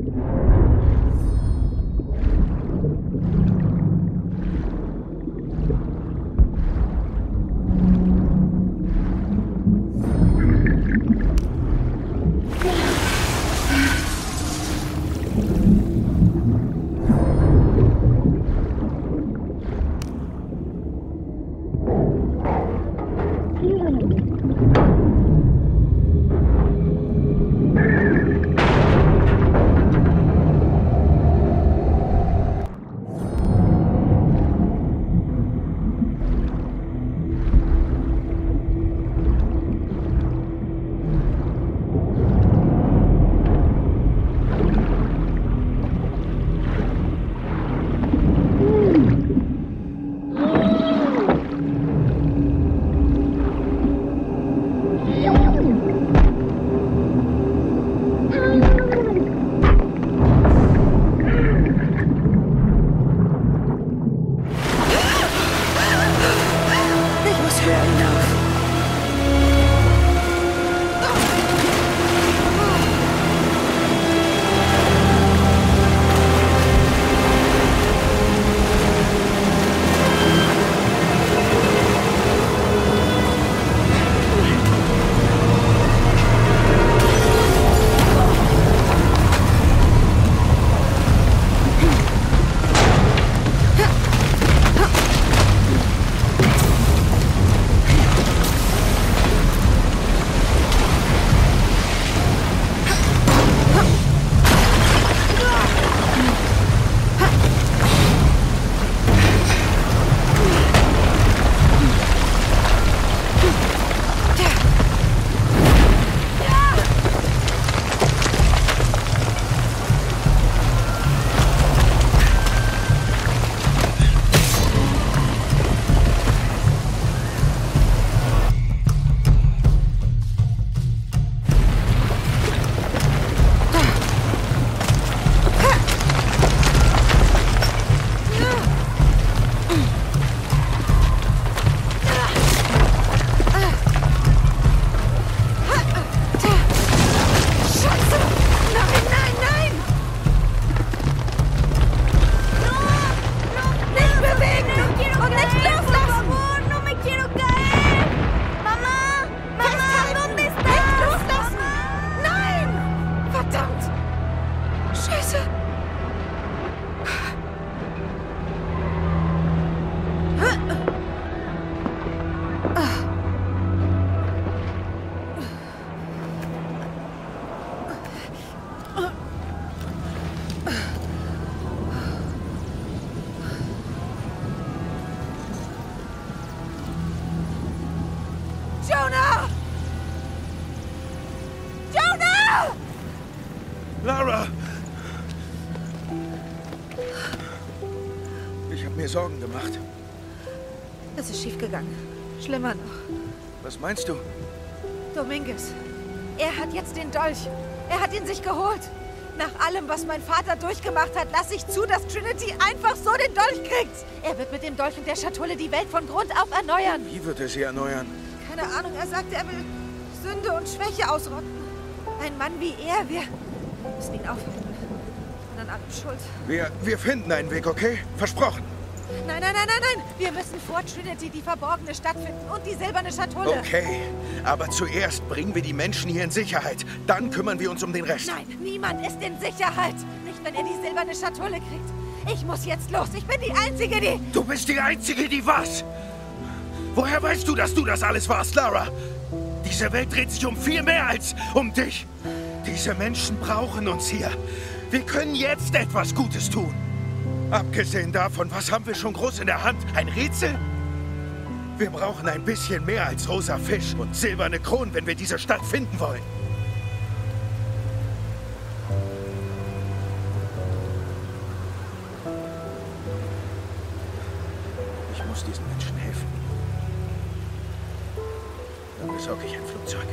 あ! Ich Lara! Ich habe mir Sorgen gemacht. Es ist schiefgegangen. Schlimmer noch. Was meinst du? Dominguez. Er hat jetzt den Dolch. Er hat ihn sich geholt. Nach allem, was mein Vater durchgemacht hat, lasse ich zu, dass Trinity einfach so den Dolch kriegt. Er wird mit dem Dolch und der Schatulle die Welt von Grund auf erneuern. Wie wird er sie erneuern? Keine Ahnung, er sagt, er will Sünde und Schwäche ausrotten. Ein Mann wie er, wir müssen ihn aufhalten. Ich bin an allem schuld. Wir, wir finden einen Weg, okay? Versprochen. Nein, nein, nein, nein, nein. Wir müssen vor Trinity die verborgene Stadt finden und die silberne Schatulle. Okay, aber zuerst bringen wir die Menschen hier in Sicherheit. Dann kümmern wir uns um den Rest. Nein, niemand ist in Sicherheit. Nicht, wenn er die silberne Schatulle kriegt. Ich muss jetzt los. Ich bin die Einzige, die... Du bist die Einzige, die was? Woher weißt du, dass du das alles warst, Lara? Diese Welt dreht sich um viel mehr als um dich. Diese Menschen brauchen uns hier. Wir können jetzt etwas Gutes tun. Abgesehen davon, was haben wir schon groß in der Hand? Ein Rätsel? Wir brauchen ein bisschen mehr als rosa Fisch und silberne Kronen, wenn wir diese Stadt finden wollen. muss diesen Menschen helfen. Dann besorge ich ein Flugzeug.